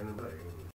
anybody.